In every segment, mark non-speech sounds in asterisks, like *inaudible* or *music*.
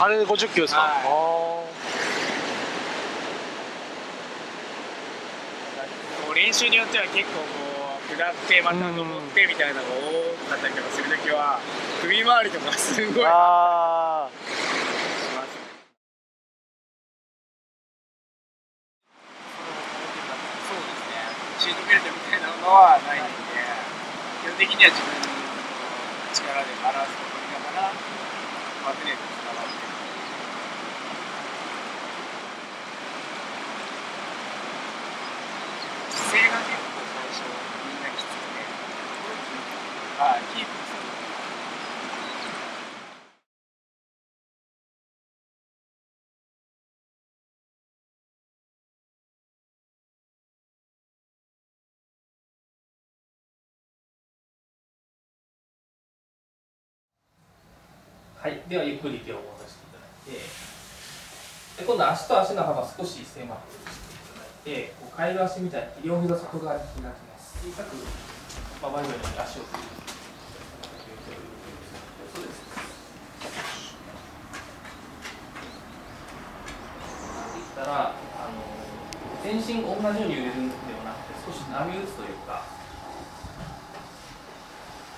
あれで50キロですか、はい。練習によっては結構こう下ってまた登ってみたいなのが多かったりとかするときは首周りとかすごい。あますそうですね。シートベルトみたいなのはないんで基本的には自分の力でバランスを取りながらマグネットに伝わって姿勢が初みんなきつくてはいキープするはい、ではゆっくり手を戻していただいて、で今度は足と足の幅少し狭く。してて、こうカエル足みたい両膝外側に開きます。小さく、まあ、前のように足を振る。そうです。できたら、あの全身同じように揺れるんではなくて、少し波打つというか、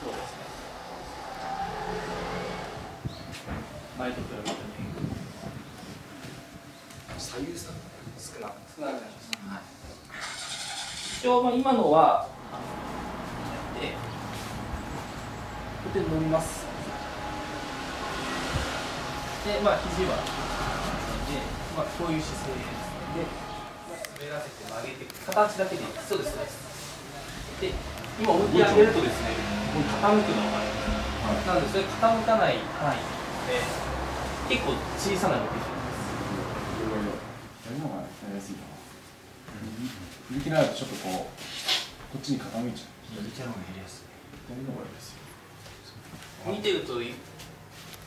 そうです。ね。前と比べてね。左右差少なく少なくなります。一応まあ今のはあのやってこうやって乗ります。でまあ肘はでまあこういう姿勢です。で滑らせて曲げて形だけで。そうですそうです。で今思いっきり上げるとですね、ここに傾くのがあります。なんでそれ傾かない範囲で結構小さな動きになります。やるのがやりやすいかな。振り切らないとちょっとこう、こっちに傾いちゃう。左手の方がやりやすいやるのがやりやすい。見てると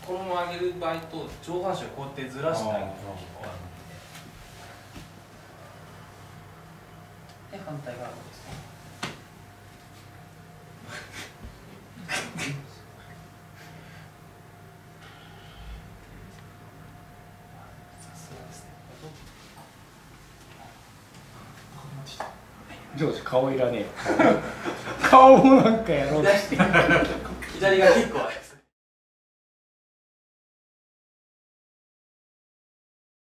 このまま上げる場合と上半身をこうやってずらしたいのがで反対側ですねさすがですねジョージ顔いらねえよ。顔もなんかやろうと左 *laughs* 左が結構